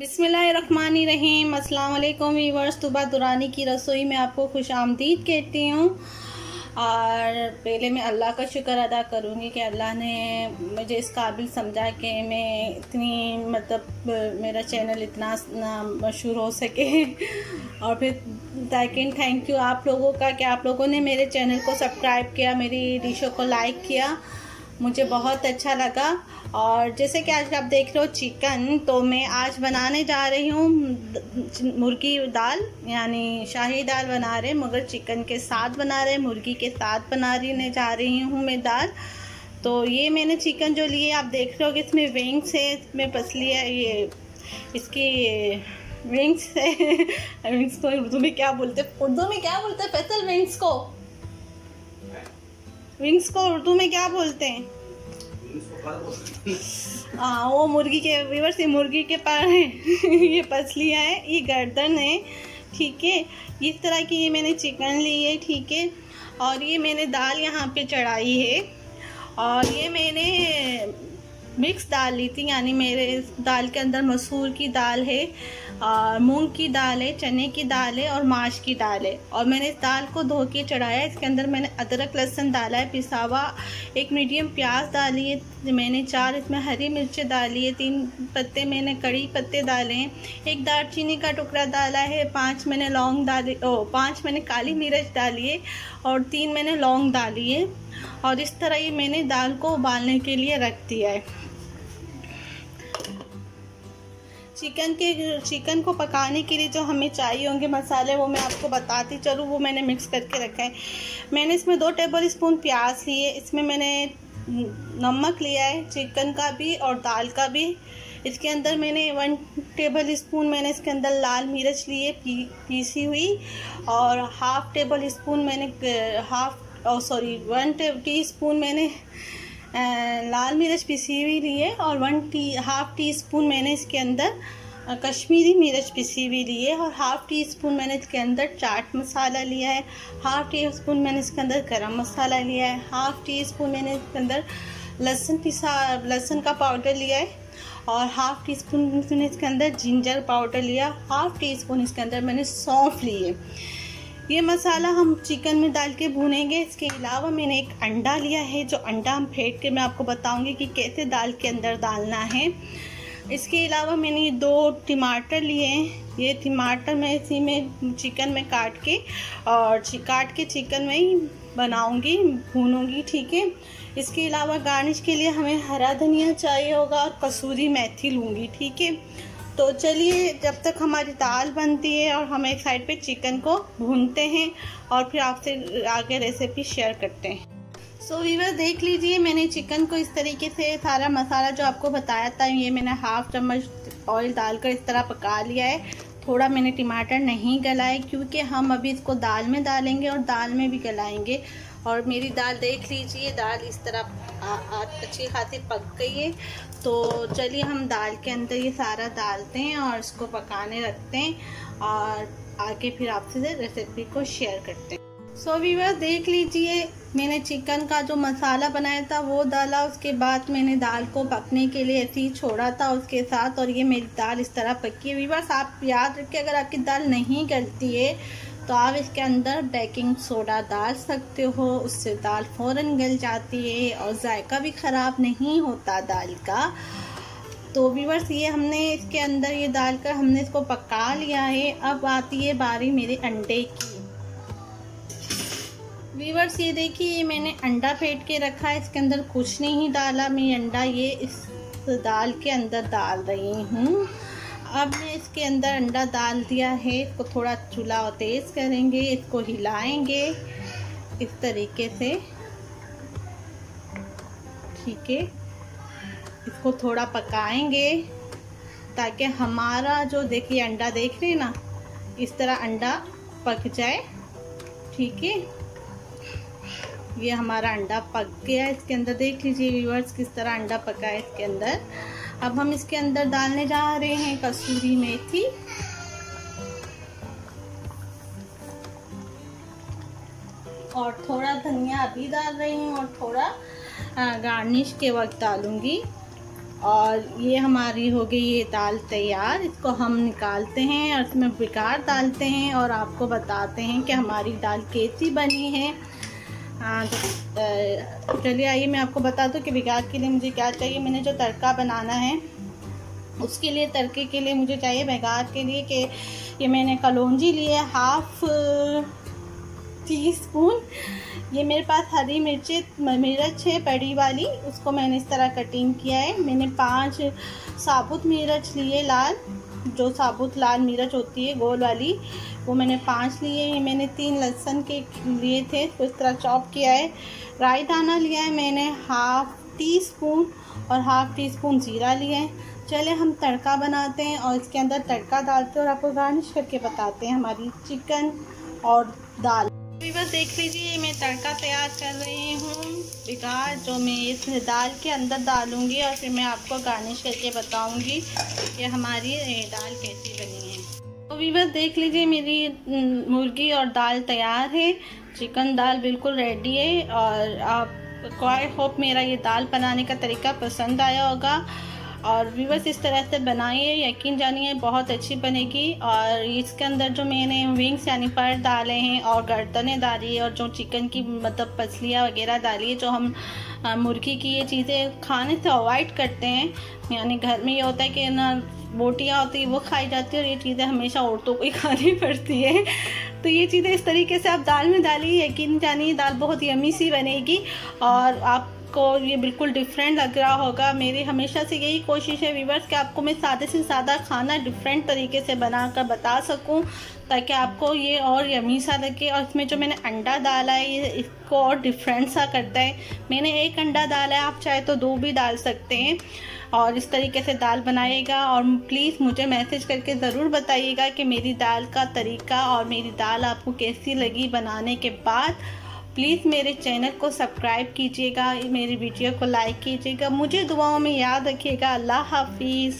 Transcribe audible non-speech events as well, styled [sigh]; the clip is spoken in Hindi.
अस्सलाम वालेकुम वीवर्स तुबा दुरानी की रसोई में आपको खुश आमदीद कहती हूँ। और पहले मैं अल्लाह का शुक्र अदा करूँगी कि अल्लाह ने मुझे इस काबिल समझा कि मैं इतनी मतलब मेरा चैनल इतना मशहूर हो सके। और फिर सेकेंड थैंक यू आप लोगों का कि आप लोगों ने मेरे चैनल को सब्सक्राइब किया, मेरी डिशों को लाइक किया। मुझे बहुत अच्छा लगा। और जैसे कि आज आप देख रहे हो चिकन तो मैं आज बनाने जा रही हूँ मुर्गी दाल यानी शाही दाल बना रहे मगर चिकन के साथ बना रहे मुर्गी के साथ बना रही जा रही हूँ मैं दाल। तो ये मैंने चिकन जो लिए आप देख रहे हो कि इसमें विंग्स है इसमें पसली है ये इसकी विंग्स है। [laughs] विंग्स को उर्दू में क्या बोलते उर्दू में क्या बोलते हैं? फैसल विंग्स को। विंग्स को उर्दू में क्या बोलते हैं? हाँ वो मुर्गी के व्यूवर से मुर्गी के पास है [laughs] ये पसलियाँ है, ये गर्दन है, ठीक है? इस तरह की ये मैंने चिकन ली है, ठीक है? और ये मैंने दाल यहाँ पे चढ़ाई है। और ये मैंने मिक्स दाल ली थी, यानी मेरे दाल के अंदर मसूर की दाल है। मूंग की दाल है चने की दाल है और माश की दाल। है और मैंने इस दाल को धो के चढ़ाया। इसके अंदर मैंने अदरक, लहसुन डाला है, पिसावा, एक मीडियम प्याज डाली है। मैंने चार इसमें हरी मिर्चें डाली है। तीन पत्ते मैंने कड़ी पत्ते डाले हैं। एक दालचीनी का टुकड़ा डाला है। पाँच मैंने लौंग डाली, ओ, पाँच मैंने काली मिर्च डाली है और तीन मैंने लौंग डाली है। और इस तरह ये मैंने दाल को उबालने के लिए रख दिया है। चिकन के चिकन को पकाने के लिए जो हमें चाहिए होंगे मसाले वो मैं आपको बताती चलूँ। वो मैंने मिक्स करके रखा है। मैंने इसमें दो टेबल स्पून प्याज लिए। इसमें मैंने नमक लिया है चिकन का भी और दाल का भी। इसके अंदर मैंने वन टेबल स्पून मैंने इसके अंदर लाल मिर्च लिए पी, पीसी हुई। और हाफ़ टेबल स्पून मैंने half sorry one teaspoon मैंने लाल मिर्च पिसी हुई ली है और one tea half teaspoon मैंने इसके अंदर कश्मीरी मिर्च पिसी हुई ली है और हाफ़ टी स्पून मैंने इसके अंदर चाट मसाला लिया है। हाफ़ टी स्पून मैंने इसके अंदर गरम मसाला लिया है। हाफ़ टी स्पून मैंने इसके अंदर लहसुन पिसा, लहसुन का पाउडर लिया है और हाफ़ टी स्पून मैंने इसके अंदर जिंजर पाउडर लिया। हाफ़ टी स्पून इसके अंदर मैंने सौंफ ली है ये मसाला हम चिकन में डाल के भूनेंगे। इसके अलावा मैंने एक अंडा लिया है, जो अंडा हम फेंट के मैं आपको बताऊँगी कि कैसे दाल के अंदर डालना है। इसके अलावा मैंने दो टमाटर लिए हैं। ये टमाटर मैं इसी में चिकन में काट के और काट के चिकन में ही बनाऊँगी, भूनूँगी, ठीक है? इसके अलावा गार्निश के लिए हमें हरा धनिया चाहिए होगा और कसूरी मेथी लूँगी, ठीक है? तो चलिए जब तक हमारी दाल बनती है और हम एक साइड पे चिकन को भूनते हैं और फिर आपसे आगे रेसिपी शेयर करते हैं। सो so, वीवर देख लीजिए मैंने चिकन को इस तरीके से सारा मसाला जो आपको बताया था ये मैंने हाफ़ चम्मच ऑयल डालकर इस तरह पका लिया है। थोड़ा मैंने टमाटर नहीं गलाए क्योंकि हम अभी इसको दाल में डालेंगे और दाल में भी गलाएँगे। और मेरी दाल देख लीजिए दाल इस तरह अच्छी खासी पक गई है। तो चलिए हम दाल के अंदर ये सारा डालते हैं और इसको पकाने रखते हैं और आगे फिर आपसे रेसिपी को शेयर करते हैं। सो so, वीवर देख लीजिए मैंने चिकन का जो मसाला बनाया था वो डाला। उसके बाद मैंने दाल को पकने के लिए ऐसे ही छोड़ा था उसके साथ और ये मेरी दाल इस तरह पकी है। वीवर्स आप याद रखिए अगर आपकी दाल नहीं गलती है तो आप इसके अंदर बेकिंग सोडा डाल सकते हो, उससे दाल फ़ौरन गल जाती है और जायका भी ख़राब नहीं होता दाल का। तो वीवर्स ये हमने इसके अंदर ये डालकर हमने इसको पका लिया है। अब आती है बारी मेरे अंडे की। वीवर्स ये देखिए, ये मैंने अंडा फेंट के रखा है। इसके अंदर कुछ नहीं डाला। मैं अंडा ये इस दाल के अंदर डाल रही हूँ। अब मैं इसके अंदर अंडा डाल दिया है, इसको थोड़ा चूल्हा और तेज़ करेंगे, इसको हिलाएँगे इस तरीके से। ठीक है। इसको थोड़ा पकाएँगे ताकि हमारा जो देखिए अंडा देख रहे हैं ना, इस तरह अंडा पक जाए। ठीक है। ये हमारा अंडा पक गया इसके अंदर। देख लीजिए व्यूअर्स किस तरह अंडा पका है इसके अंदर। अब हम इसके अंदर डालने जा रहे हैं कसूरी मेथी। और थोड़ा धनिया अभी डाल रही हूँ और थोड़ा गार्निश के वक्त डालूँगी। और ये हमारी हो गई ये दाल तैयार। इसको हम निकालते हैं और इसमें बेकार डालते हैं और आपको बताते हैं कि हमारी दाल कैसी बनी है। हाँ तो चलिए आइए, मैं आपको बता दूँ कि बिगाड़ के लिए मुझे क्या चाहिए। मैंने जो तड़का बनाना है, उसके लिए, तड़के के लिए मुझे चाहिए बेगार के लिए कि ये मैंने कलौजी लिए हाफ़ टी स्पून ये मेरे पास हरी मिर्ची मिर्च है, बड़ी वाली, उसको मैंने इस तरह कटिंग किया है। मैंने पाँच साबुत मिर्च लिए लाल। जो साबुत लाल मिर्च होती है, गोल वाली, वो मैंने पाँच लिए हैं। मैंने तीन लहसुन के लिए थे तो इस तरह चॉप किया है। राई दाना लिया है मैंने हाफ़ टी स्पून और हाफ़ टी स्पून ज़ीरा लिया है। चले, हम तड़का बनाते हैं और इसके अंदर तड़का डालते हैं और आपको गार्निश करके बताते हैं हमारी चिकन और दाल। बस देख लीजिए मैं तड़का तैयार कर रही बिगाड़ जो मैं इस दाल के अंदर डालूँगी और फिर मैं आपको गार्निश करके बताऊँगी कि हमारी दाल कैसी बनी है। तो बस देख लीजिए, मेरी मुर्गी और दाल तैयार है। चिकन दाल बिल्कुल रेडी है और आप आई होप मेरा ये दाल बनाने का तरीका पसंद आया होगा। और व्यूवर्स इस तरह से बनाइए, यकीन जानिए, बहुत अच्छी बनेगी। और इसके अंदर जो मैंने विंग्स यानी पर डाले हैं और गर्दनें डाली और जो चिकन की मतलब पसलियाँ वगैरह डाली है, जो हम मुर्गी की ये चीज़ें खाने से अवॉइड करते हैं। यानी घर में ये होता है कि ना बोटियाँ होती है, वो खाई जाती है और ये चीज़ें हमेशा औरतों को ही [laughs] खानी पड़ती है। तो ये चीज़ें इस तरीके से आप दाल में डालिए, यकीन जानिए, दाल बहुत यमी सी बनेगी। और आप को ये बिल्कुल डिफरेंट लग रहा होगा। मेरी हमेशा से यही कोशिश है वीवर्स कि आपको मैं सादे से ज़्यादा खाना डिफरेंट तरीके से बनाकर बता सकूँ, ताकि आपको ये और यमी सा लगे। और इसमें जो मैंने अंडा डाला है, ये इसको और डिफरेंट सा करता है। मैंने एक अंडा डाला है, आप चाहे तो दो भी डाल सकते हैं। और इस तरीके से दाल बनाइएगा। और प्लीज़ मुझे मैसेज करके ज़रूर बताइएगा कि मेरी दाल का तरीका और मेरी दाल आपको कैसी लगी बनाने के बाद। प्लीज़ मेरे चैनल को सब्सक्राइब कीजिएगा, मेरी वीडियो को लाइक कीजिएगा, मुझे दुआओं में याद रखिएगा। अल्लाह हाफिज़।